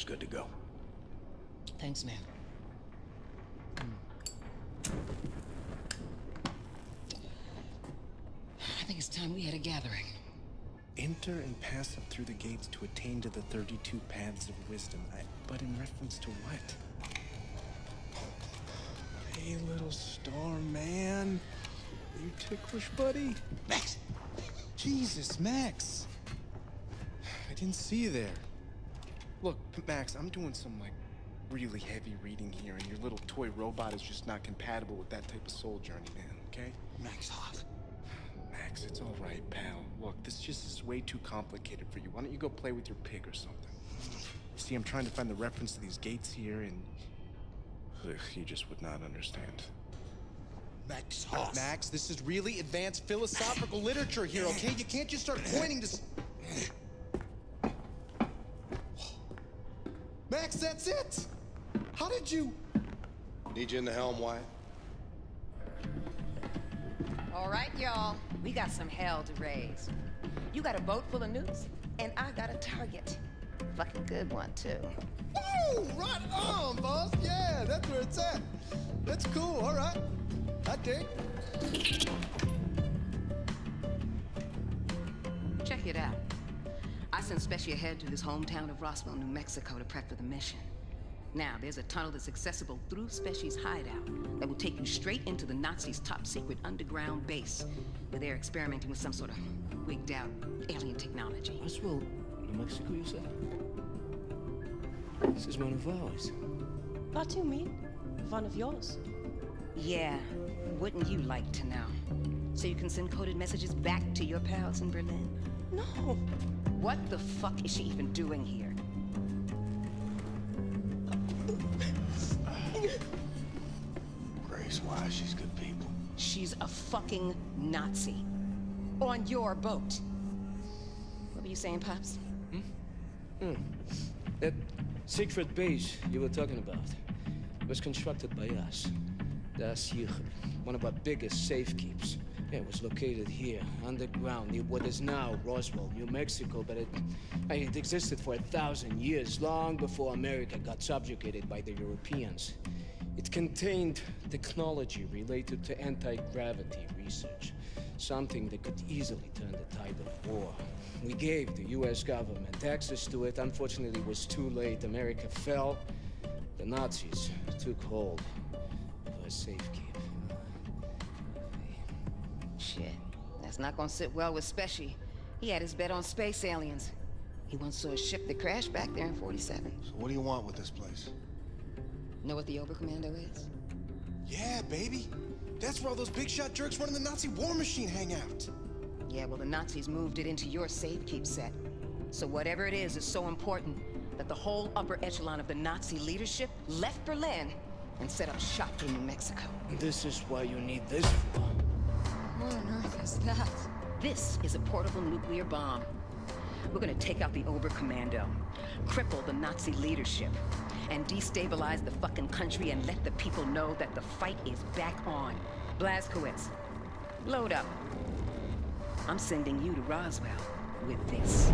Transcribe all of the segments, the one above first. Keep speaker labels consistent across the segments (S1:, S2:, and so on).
S1: Sector's good to go.
S2: Thanks, man. I think it's time we had a gathering.
S3: Enter and pass up through the gates to attain to the 32 paths of wisdom. I, but in reference to what? Hey, little star man. You ticklish, buddy?
S1: Max!
S3: Jesus, Max! I didn't see you there. Look, Max, I'm doing some, like, really heavy reading here, and your little toy robot is just not compatible with that type of soul journey, man, okay?
S1: Max Hass.
S3: Max, it's all right, pal. Look, this just is way too complicated for you. Why don't you go play with your pig or something? See, I'm trying to find the reference to these gates here, and... Ugh, you just would not understand.
S1: Max Hass.
S4: Max, this is really advanced philosophical literature here, okay? You can't just start pointing to. Max, that's it! How did you.
S5: Need you in the helm, Wyatt?
S6: All right, y'all. We got some hell to raise. You got a boat full of nukes, and I got a target. Fucking good one, too.
S4: Woo! Right on, boss! Yeah, that's where it's at. That's cool, all right. I dig.
S6: Check it out. I sent Special ahead to his hometown of Roswell, New Mexico to prep for the mission. Now, there's a tunnel that's accessible through Special's hideout that will take you straight into the Nazis' top secret underground base, where they're experimenting with some sort of wigged out alien technology.
S7: Roswell, New Mexico, you said? This is one of ours.
S8: What do you mean? One of yours?
S6: Yeah, wouldn't you like to know? So you can send coded messages back to your pals in Berlin?
S8: No.
S6: What the fuck is she even doing here?
S1: Grace, why? She's good people.
S6: She's a fucking Nazi. On your boat. What were you saying, Pops? Hmm? Hmm.
S7: That secret base you were talking about was constructed by us. The Asir, one of our biggest safekeeps. Yeah, it was located here, underground, near what is now Roswell, New Mexico, but it, it existed for a thousand years, long before America got subjugated by the Europeans. It contained technology related to anti-gravity research, something that could easily turn the tide of war. We gave the US government access to it. Unfortunately, it was too late. America fell. The Nazis took hold of our safekeep.
S6: Shit. That's not gonna sit well with Specie. He had his bet on space aliens. He once saw a ship that crashed back there in 47.
S5: So what do you want with this place?
S6: Know what the Oberkommando is?
S4: Yeah, baby. That's where all those big shot jerks running the Nazi war machine hang out.
S6: Yeah, well, the Nazis moved it into your safe keep set. So whatever it is is so important that the whole upper echelon of the Nazi leadership left Berlin and set up shop in New Mexico.
S7: This is why you need this for.
S6: What on earth is that? This is a portable nuclear bomb. We're gonna take out the Oberkommando, cripple the Nazi leadership, and destabilize the fucking country and let the people know that the fight is back on. Blazkowicz, load up. I'm sending you to Roswell with this.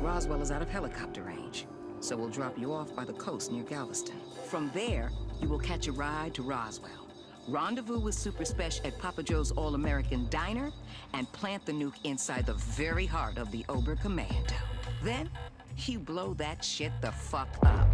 S6: Roswell is out of helicopter range, so we'll drop you off by the coast near Galveston. From there, you will catch a ride to Roswell. Rendezvous with Super Special at Papa Joe's All-American Diner, and plant the nuke inside the very heart of the Oberkommando. Then, you blow that shit the fuck up.